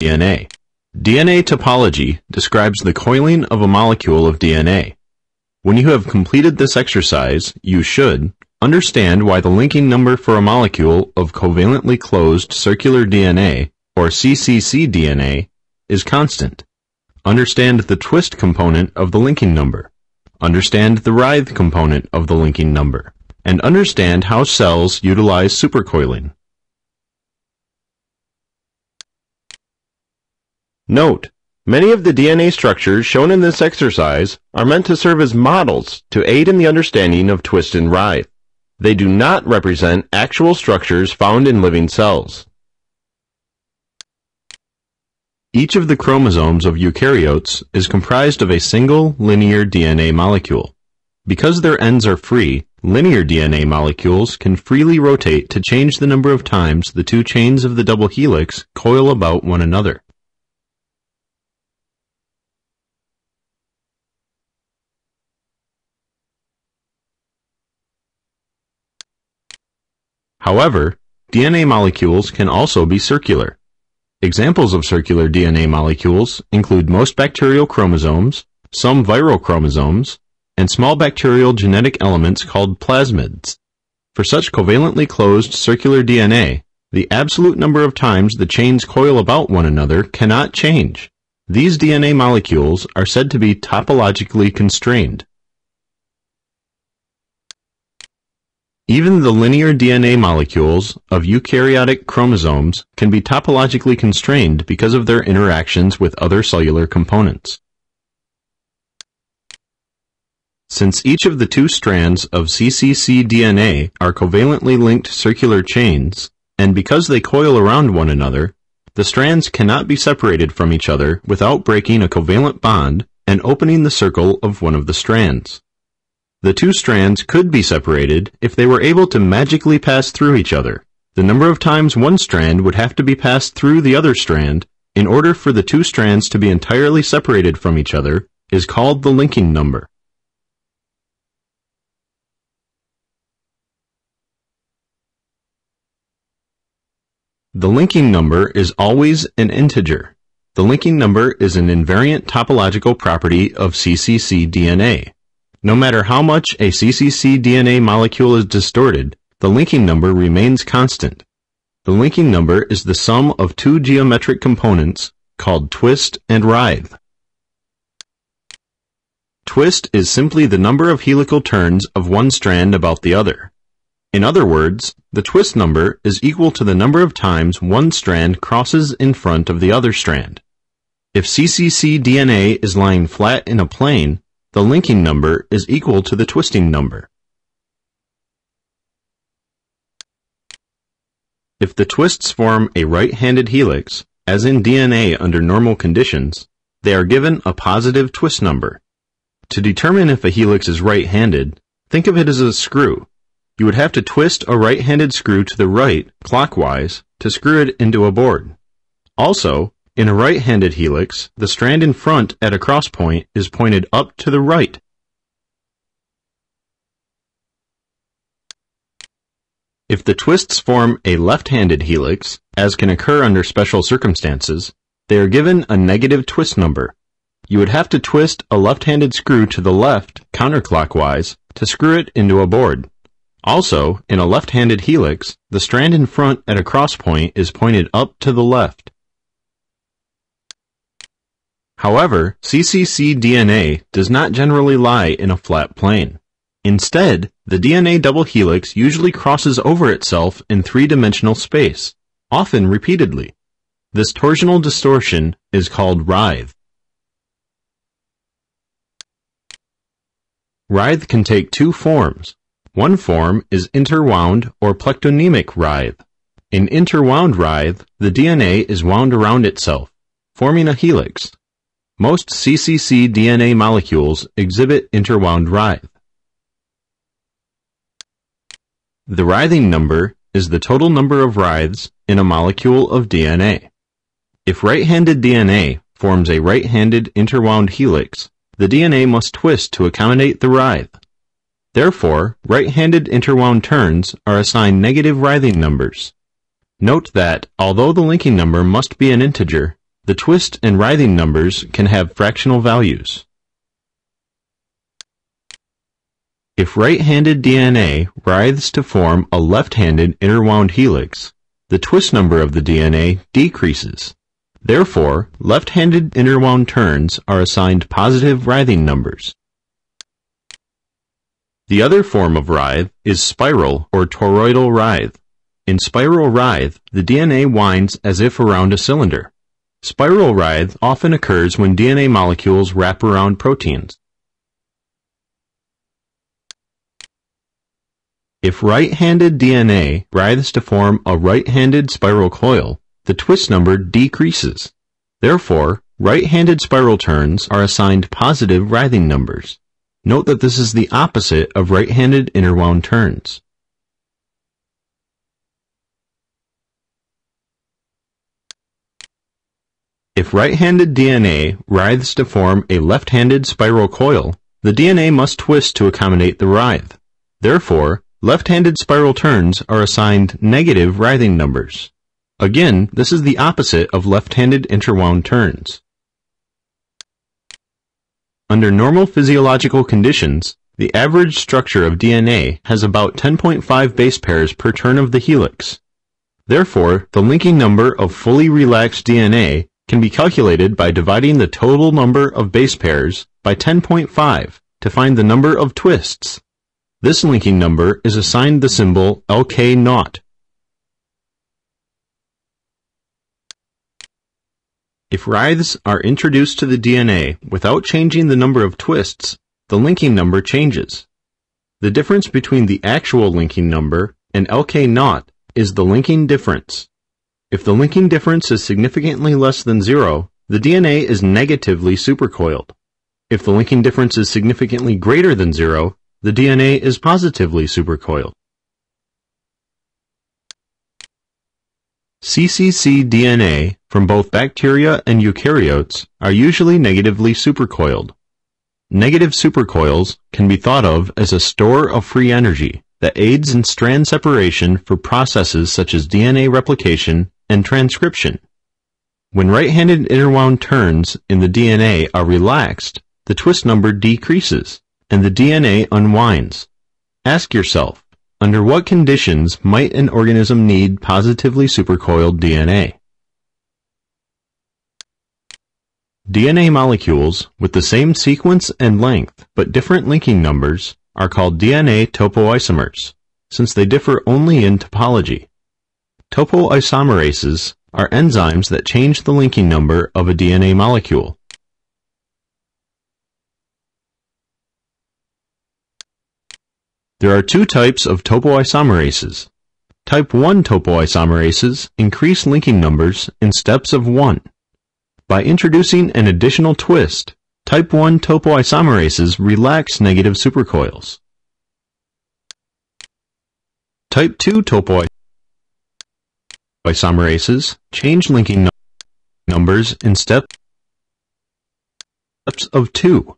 DNA. DNA topology describes the coiling of a molecule of DNA. When you have completed this exercise, you should understand why the linking number for a molecule of covalently closed circular DNA, or cccDNA, is constant. Understand the twist component of the linking number. Understand the writhe component of the linking number. And understand how cells utilize supercoiling. Note, many of the DNA structures shown in this exercise are meant to serve as models to aid in the understanding of twist and writhe. They do not represent actual structures found in living cells. Each of the chromosomes of eukaryotes is comprised of a single linear DNA molecule. Because their ends are free, linear DNA molecules can freely rotate to change the number of times the two chains of the double helix coil about one another. However, DNA molecules can also be circular. Examples of circular DNA molecules include most bacterial chromosomes, some viral chromosomes, and small bacterial genetic elements called plasmids. For such covalently closed circular DNA, the absolute number of times the chains coil about one another cannot change. These DNA molecules are said to be topologically constrained. Even the linear DNA molecules of eukaryotic chromosomes can be topologically constrained because of their interactions with other cellular components. Since each of the two strands of cccDNA are covalently linked circular chains, and because they coil around one another, the strands cannot be separated from each other without breaking a covalent bond and opening the circle of one of the strands. The two strands could be separated if they were able to magically pass through each other. The number of times one strand would have to be passed through the other strand in order for the two strands to be entirely separated from each other is called the linking number. The linking number is always an integer. The linking number is an invariant topological property of cccDNA. No matter how much a CCC DNA molecule is distorted, the linking number remains constant. The linking number is the sum of two geometric components called twist and writhe. Twist is simply the number of helical turns of one strand about the other. In other words, the twist number is equal to the number of times one strand crosses in front of the other strand. If CCC DNA is lying flat in a plane, the linking number is equal to the twisting number. If the twists form a right-handed helix, as in DNA under normal conditions, they are given a positive twist number. To determine if a helix is right-handed, think of it as a screw. You would have to twist a right-handed screw to the right, clockwise, to screw it into a board. Also, in a right-handed helix, the strand in front at a cross point is pointed up to the right. If the twists form a left-handed helix, as can occur under special circumstances, they are given a negative twist number. You would have to twist a left-handed screw to the left counterclockwise to screw it into a board. Also, in a left-handed helix, the strand in front at a cross point is pointed up to the left. However, cccDNA does not generally lie in a flat plane. Instead, the DNA double helix usually crosses over itself in three-dimensional space, often repeatedly. This torsional distortion is called writhe. Writhe can take two forms. One form is interwound or plectonemic writhe. In interwound writhe, the DNA is wound around itself, forming a helix, most CCC DNA molecules exhibit interwound writhe. The writhing number is the total number of writhes in a molecule of DNA. If right-handed DNA forms a right-handed interwound helix, the DNA must twist to accommodate the writhe. Therefore, right-handed interwound turns are assigned negative writhing numbers. Note that, although the linking number must be an integer, the twist and writhing numbers can have fractional values. If right-handed DNA writhes to form a left-handed interwound helix, the twist number of the DNA decreases. Therefore, left-handed interwound turns are assigned positive writhing numbers. The other form of writhe is spiral or toroidal writhe. In spiral writhe, the DNA winds as if around a cylinder. Spiral writhe often occurs when DNA molecules wrap around proteins. If right-handed DNA writhes to form a right-handed spiral coil, the twist number decreases. Therefore, right-handed spiral turns are assigned positive writhing numbers. Note that this is the opposite of right-handed interwound turns. If right-handed DNA writhes to form a left-handed spiral coil, the DNA must twist to accommodate the writhe. Therefore, Left-handed spiral turns are assigned negative writhing numbers. Again, this is the opposite of left-handed interwound turns. Under normal physiological conditions, the average structure of DNA has about 10.5 base pairs per turn of the helix. Therefore, the linking number of fully relaxed DNA can be calculated by dividing the total number of base pairs by 10.5 to find the number of twists. This linking number is assigned the symbol LK0. If writhes are introduced to the DNA without changing the number of twists, the linking number changes. The difference between the actual linking number and LK0 is the linking difference. If the linking difference is significantly less than zero, the DNA is negatively supercoiled. If the linking difference is significantly greater than zero, the DNA is positively supercoiled. cccDNA from both bacteria and eukaryotes are usually negatively supercoiled. Negative supercoils can be thought of as a store of free energy that aids in strand separation for processes such as DNA replication and transcription. When right-handed interwound turns in the DNA are relaxed, the twist number decreases and the DNA unwinds. Ask yourself, under what conditions might an organism need positively supercoiled DNA? DNA molecules with the same sequence and length but different linking numbers are called DNA topoisomers, since they differ only in topology. Topoisomerases are enzymes that change the linking number of a DNA molecule. There are two types of topoisomerases. Type 1 topoisomerases increase linking numbers in steps of 1. By introducing an additional twist, type 1 topoisomerases relax negative supercoils. Type 2 topoisomerases change linking numbers in steps of 2.